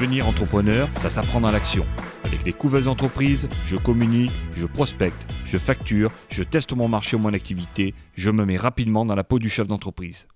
Devenir entrepreneur, ça s'apprend dans l'action. Avec les couveuses entreprises, je communique, je prospecte, je facture, je teste mon marché ou mon activité, je me mets rapidement dans la peau du chef d'entreprise.